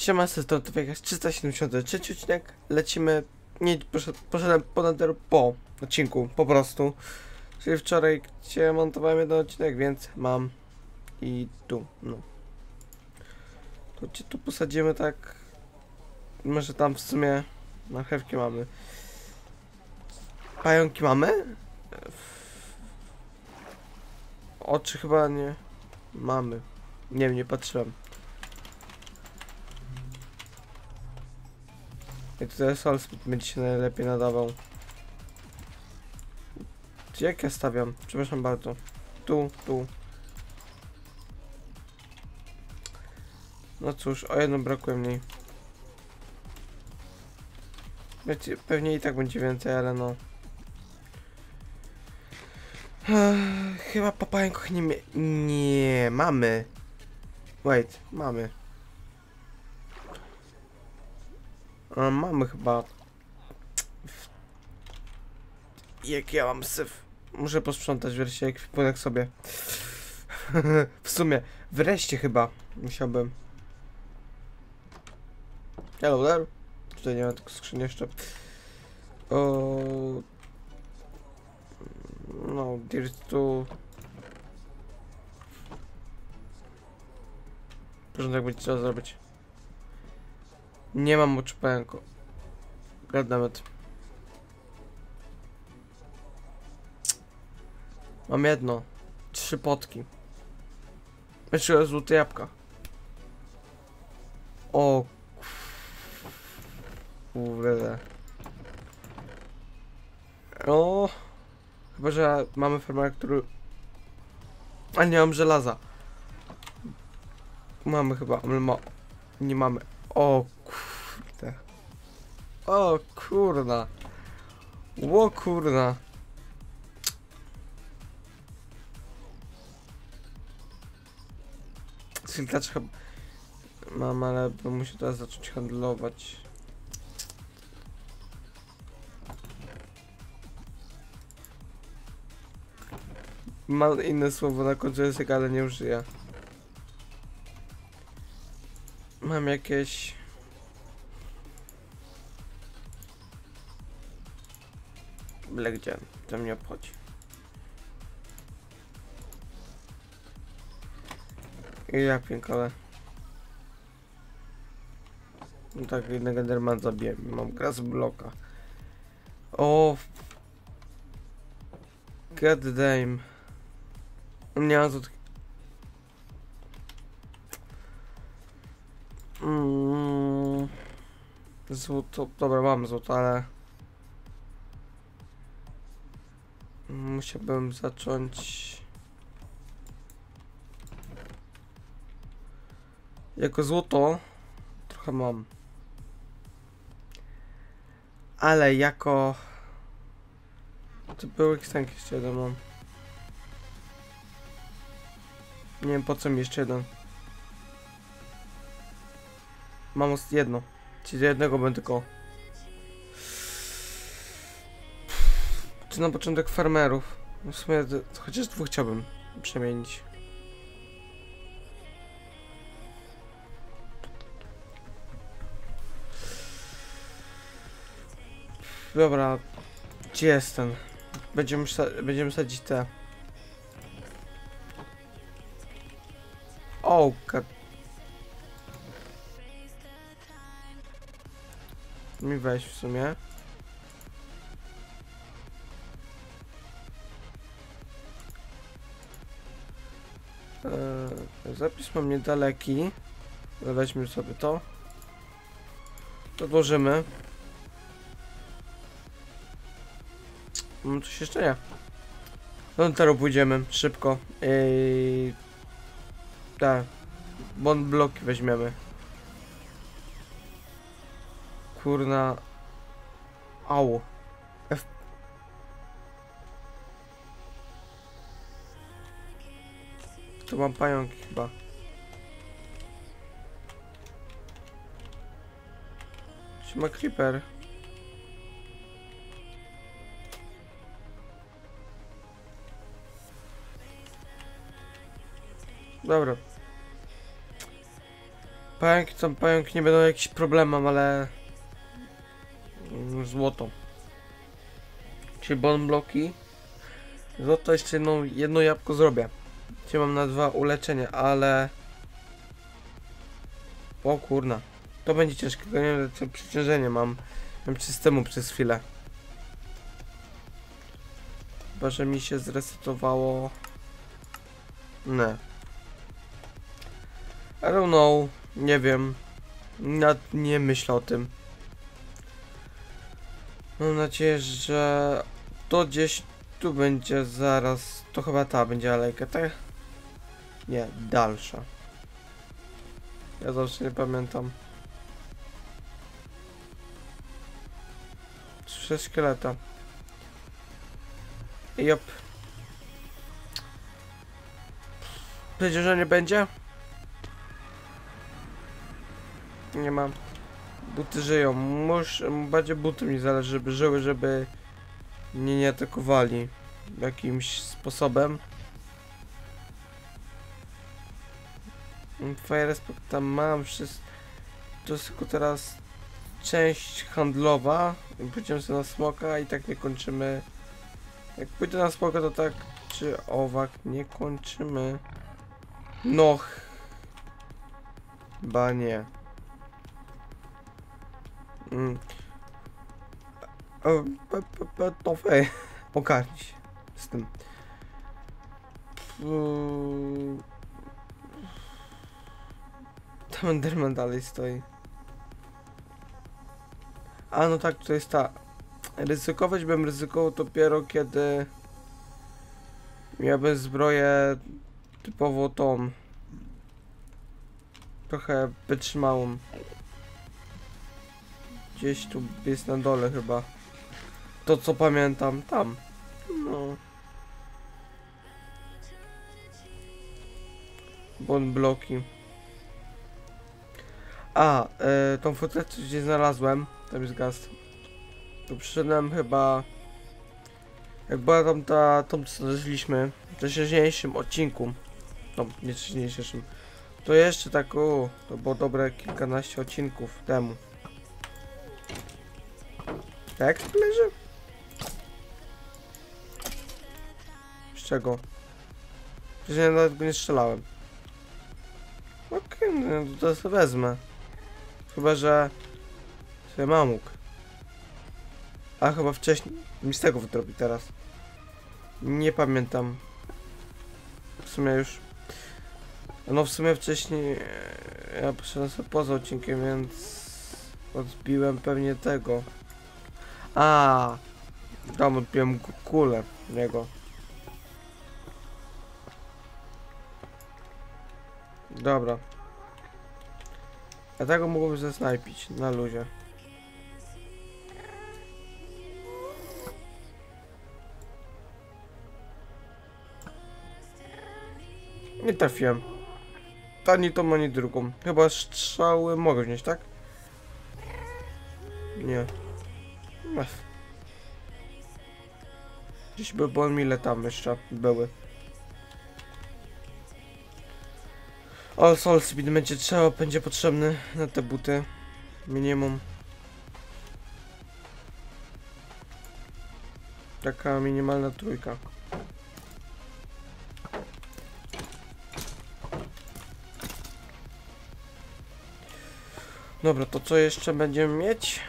Siema, to jest 373 odcinek. Lecimy. Nie, poszedł, poszedłem ponad po odcinku, po prostu. Czyli wczoraj, gdzie montowałem jeden odcinek, więc mam i tu, no. To tu posadzimy tak. Może tam w sumie marchewki mamy. Pająki mamy? Oczy chyba nie. Mamy. Nie wiem, nie patrzyłem. I tutaj Solspit będzie się najlepiej nadawał. Gdzie jak ja stawiam? Przepraszam bardzo. Tu, tu. No cóż, o jedno brakuje mniej. Pewnie i tak będzie więcej, ale no. Chyba pająkach nie. Nie, mamy. Wait, mamy. Mamy chyba. Jak ja mam syf. Muszę posprzątać wreszcie ekwipunek sobie. w sumie, wreszcie chyba musiałbym. Hello there. Tutaj nie ma tylko skrzyni jeszcze. O... No, dirt tu. Porządek będzie trzeba zrobić. Nie mam moczu pęku. Goddammit. Mam jedno. Trzy potki. Znaczy złote jabłka. O kurde. O. Chyba, że mamy fermera, który... A nie mam żelaza. Mamy chyba, ale ma... Nie mamy. O kurde. O kurna. O kurna. Filtracz chyba... Mam, ale musiał teraz zacząć handlować. Mam inne słowo na końcu języka, ale nie użyję. Mam jakieś... Byle gdzie, to mnie obchodzi. I jak piękole. No tak, jednego Enderman zabiję. Mam gras bloka. O. God damn. Nie mam Złoto, dobra mam złoto, ale... Musiałbym zacząć... Jako złoto trochę mam. Ale jako... To były kstanki jeszcze jeden mam. Nie wiem po co mi jeszcze jeden. Mam jedno. Czyli do jednego będę tylko. Czy na początek farmerów? W sumie chociaż dwóch chciałbym przemienić. Dobra, gdzie jest ten? Będziemy, będziemy sadzić te. O, god. Mi weź w sumie. Eee, zapis mam niedaleki. Ale weźmy sobie to. Odłożymy. Mam coś jeszcze nie. No teraz pójdziemy szybko. Eee, tak. Bond bloki weźmiemy. Kurna. Au. F. Tu mam pająki chyba. Czy ma creeper? Dobra. Pająki są pająki, nie będą jakiś problemem, ale... Złoto. Czyli bon bloki. Złoto jeszcze jedną, jedno jabłko zrobię. Dzisiaj mam na dwa uleczenie, ale... O kurna. To będzie ciężkie, nie wiem, co przeciążenie mam. Mam systemu przez chwilę. Chyba, że mi się zresetowało... Nie. I don't know. Nie wiem. Nad, nie myślę o tym. Mam nadzieję, że to gdzieś tu będzie zaraz. To chyba ta będzie alejka, tak? Nie, dalsza. Ja zawsze nie pamiętam. Trzy szkieleta. Jop. Powiedział, że nie będzie? Nie mam. Buty żyją. Musz, bardziej buty mi zależy, żeby żyły, żeby mnie nie atakowali jakimś sposobem. Fire Respect tam mam wszystko. To jest tylko teraz część handlowa. Pójdziemy sobie na smoka i tak nie kończymy. Jak pójdę na smoka to tak czy owak nie kończymy. No. ch- Chyba nie. Mm. To fej. Ogarnij się z tym. Tam Enderman dalej stoi. A no tak, to jest ta. Ryzykować bym ryzykował dopiero kiedy miałbym zbroję typowo tą. Trochę wytrzymałą. Gdzieś tu jest na dole chyba. To co pamiętam, tam. No. Bon bloki. A, e, tą fortecę gdzie znalazłem, tam jest gaz. To przyszedłem chyba... Jak była tam ta, tą co znaleźliśmy, w wcześniejszym odcinku. No, nie wcześniejszym. To jeszcze tak, o, to było dobre kilkanaście odcinków temu. Tak, leży? Z czego? Przecież ja nawet go nie strzelałem. Okej, no to sobie wezmę. Chyba, że sobie mamuk. A chyba wcześniej. Mi z tego wytropi teraz. Nie pamiętam. W sumie już. No w sumie wcześniej ja poszedłem sobie poza odcinkiem, więc odbiłem pewnie tego. A, tam odbiłem ku- kulę niego. Dobra. A tego mógłbym zasnajpić na luzie. Nie trafiłem. Ani tą, ani drugą. Chyba strzały mogę wziąć, tak? Nie. Gdzieś by było mile tam jeszcze były. All Soul Speed będzie trzeba, będzie potrzebny na te buty. Minimum. Taka minimalna trójka. Dobra, to co jeszcze będziemy mieć?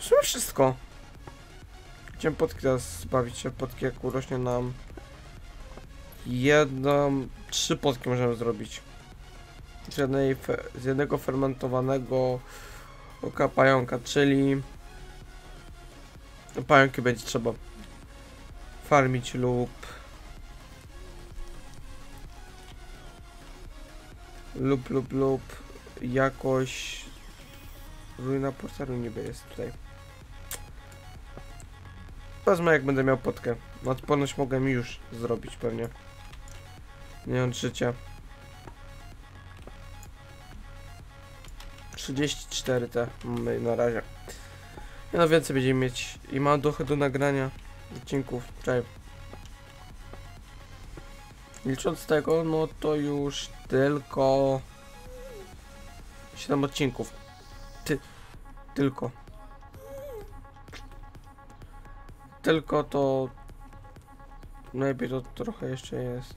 To sumie wszystko. Chciałem potki teraz zbawić się. Potki jak urośnie nam jedną, trzy potki możemy zrobić. Z, jednej, z jednego fermentowanego oka pająka, czyli pająki będzie trzeba farmić lub lub lub lub jakoś ruina portalu niby jest tutaj wezmę jak będę miał potkę odporność mogę już zrobić pewnie nie od życia 34 te mamy na razie. Nie no więcej będziemy mieć i mam trochę do nagrania odcinków. Czekaj. Licząc tego, no to już tylko 7 odcinków. Ty... Tylko. Tylko to... Najlepiej to trochę jeszcze jest.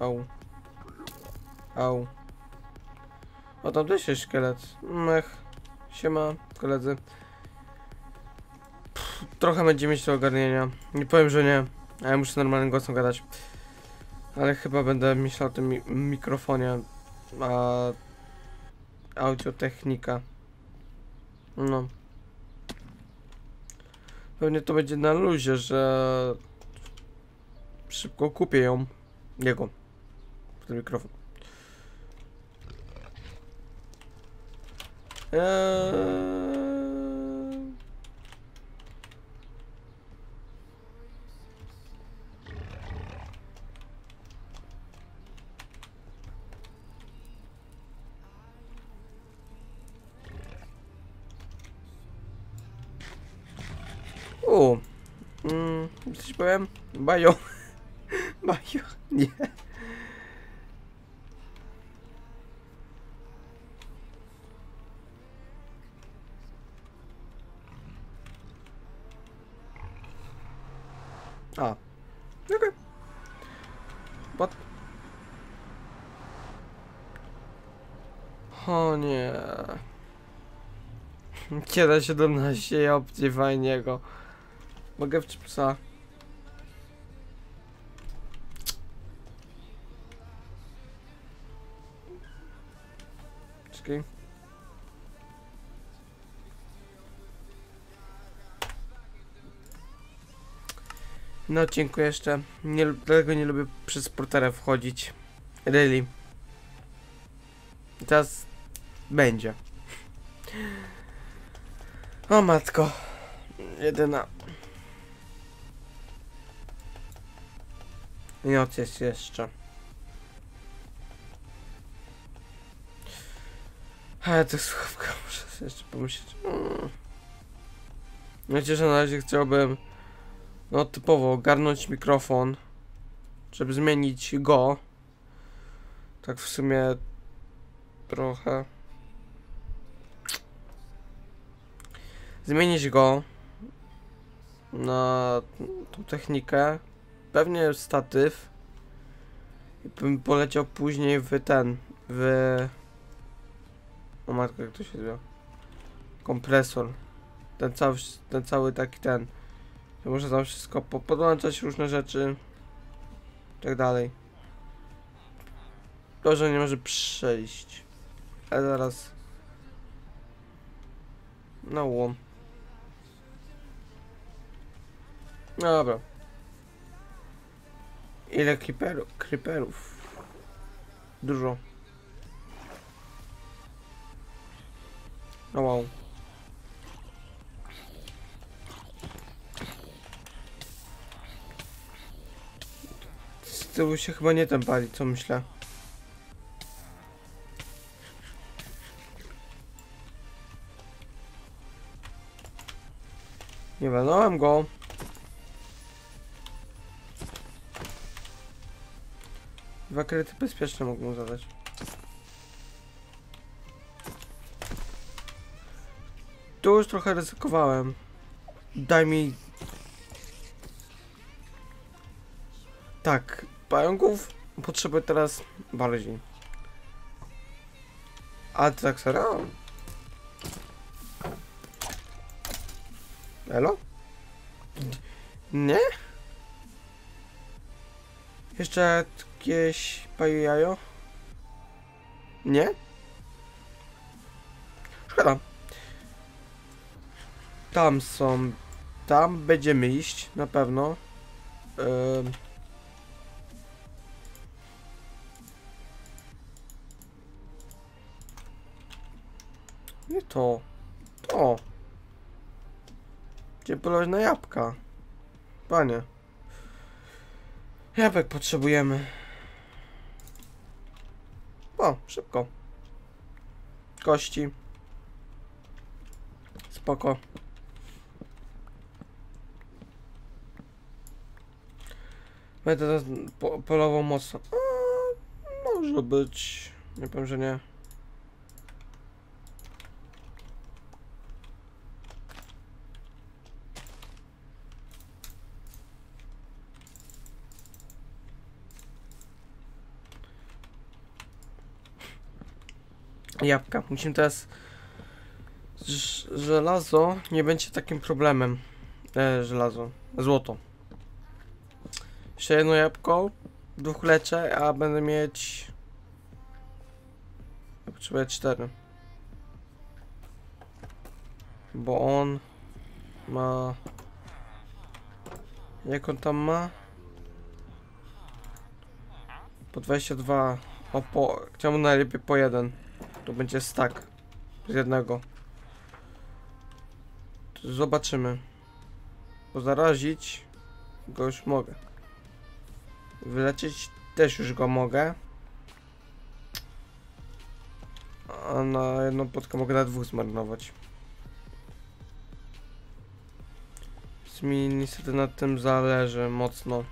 Au. Au. O, tam też jest szkielet. Mech. Siema, koledzy. Pff, trochę będzie mieć do ogarnienia. Nie powiem, że nie. A ja muszę normalnym głosem gadać. Ale chyba będę myślał o tym mi mikrofonie. A... Audiotechnika. No. Pewnie to będzie na luzie, że... Szybko kupię ją. Jego. Ten mikrofon. Eee... U. Mm, coś powiem? Bajo. Bajo. Nie. A. Okej. What? O nie. Kiedy 17 i opcji fajniego. Mogę w psa. Czekaj. Na odcinku jeszcze. Nie, dlatego nie lubię przez portera wchodzić. Really. Teraz będzie. O matko. Jedyna. Noc jest jeszcze. Ale to sławka, muszę jeszcze pomyśleć. Mm. Wiecie, że na razie chciałbym no typowo ogarnąć mikrofon, żeby zmienić go. Tak w sumie trochę. Zmienić go na tą technikę. Pewnie statyw. Bym poleciał później w ten, w... O matko, jak to się nazywa? Kompresor. Ten cały, ten cały taki ten. że Można tam wszystko po- podłączać różne rzeczy. Tak dalej. To, że nie może przejść. Ale zaraz. No łom. Dobra. Ile creeperu, creeperów? Dużo. No wow. Z tyłu się chyba nie ten pali, co myślę. Nie walnąłem go. Dwa kryty bezpieczne mógłbym zadać. Tu już trochę ryzykowałem. Daj mi... Tak, pająków potrzebuję teraz bardziej. A ty tak serio? Elo? Nie? Jeszcze jakieś paju? Nie? Szkoda. Tam są. Tam będziemy iść, na pewno. Ym. Nie to. To. Gdzie polować na jabłka? Panie. Jabłek potrzebujemy. O, szybko. Kości. Spoko. Będę po, polował mocno. A, Może być. Nie powiem, że nie. Jabłka. Musimy teraz. Żelazo nie będzie takim problemem. E, żelazo. Złoto. Jeszcze jedno jabłko. Dwóch leczę, a będę mieć. Ja potrzebuję cztery. Bo on ma. Jak on tam ma? Po 22. O, po. Chciałbym najlepiej po jeden. To będzie stack. Z jednego. Zobaczymy. Bo zarazić go już mogę. Wyleczyć też już go mogę. A na jedną potkę mogę na dwóch zmarnować. Więc mi niestety na tym zależy mocno.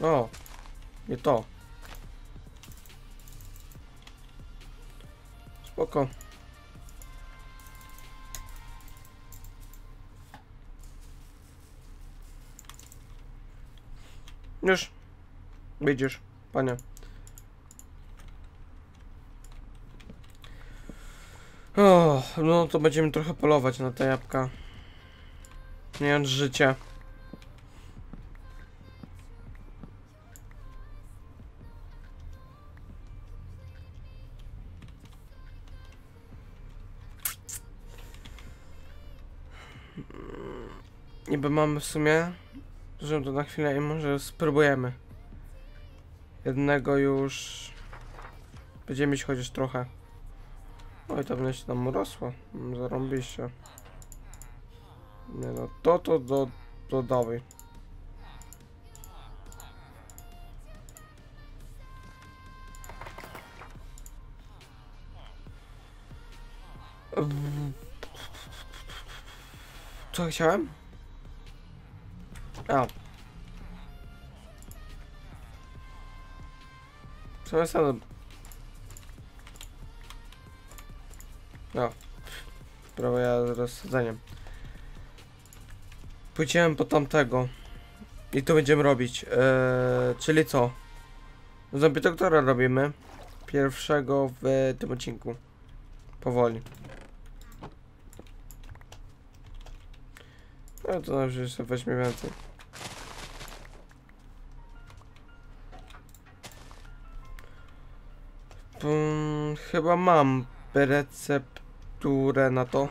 O, nie to. Spoko. Już. Wyjdziesz, panie. O, no to będziemy trochę polować na te jabłka. Mając życia. Niby mamy w sumie, że to na chwilę i może spróbujemy. Jednego już będziemy mieć chociaż trochę. Oj, to wreszcie tam urosło. Mm, Zarąbiście. Nie no, to to do, dodawaj. W- Co chciałem? Jest tam? No. Prawo ja z rozsadzeniem. Pójdziemy po tamtego. I to będziemy robić. Eee, czyli co? Zombie doktora robimy. Pierwszego w tym odcinku. Powoli. No to dobrze, że weźmie więcej. Hmm, chyba mam recepturę na to.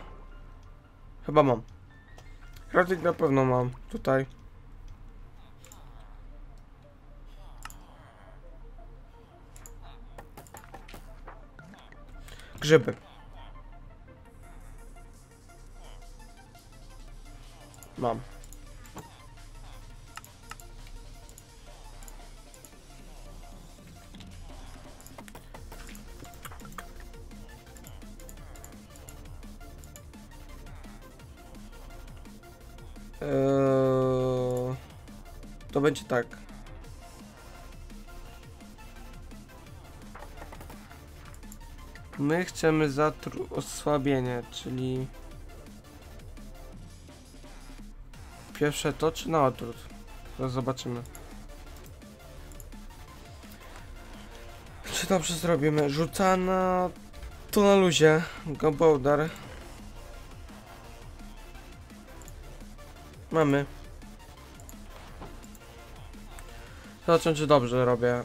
Chyba mam. Crafting na pewno mam tutaj. Grzyby. Mam. To będzie tak. My chcemy zatru osłabienie, czyli pierwsze to czy na odwrót? To zobaczymy. Czy dobrze zrobimy? Rzucana to na luzie. Gobodar. Mamy. Zobaczę, czy dobrze robię.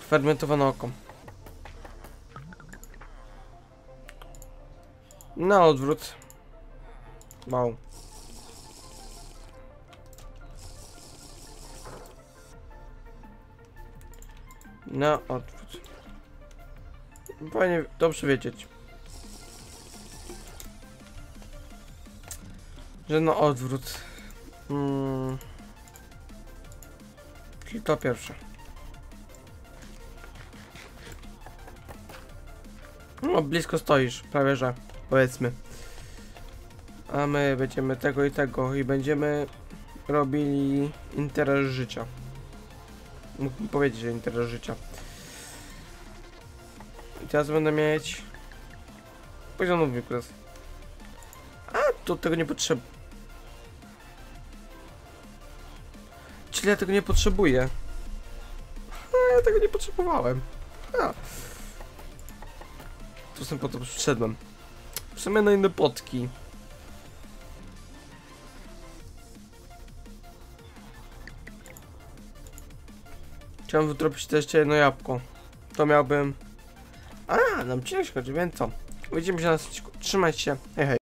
Fermentowane oko. Na odwrót. Wow. Na odwrót. Fajnie, dobrze wiedzieć. Że na odwrót. Mm. Czyli to pierwsze. No, blisko stoisz, prawie że, powiedzmy. A my będziemy tego i tego i będziemy robili interes życia. Mógłbym powiedzieć, że interes życia. I teraz będę mieć poziom wykres. A, to tego nie potrzebuję. Czyli ja tego nie potrzebuję. A, ja tego nie potrzebowałem. A. Tu sobie po to przyszedłem. Sumie na inne potki. Chciałem wytropić też jeszcze jedno jabłko. To miałbym... A, nam się kończy, więc co? Widzimy się na. Trzymajcie się. Hej, hej.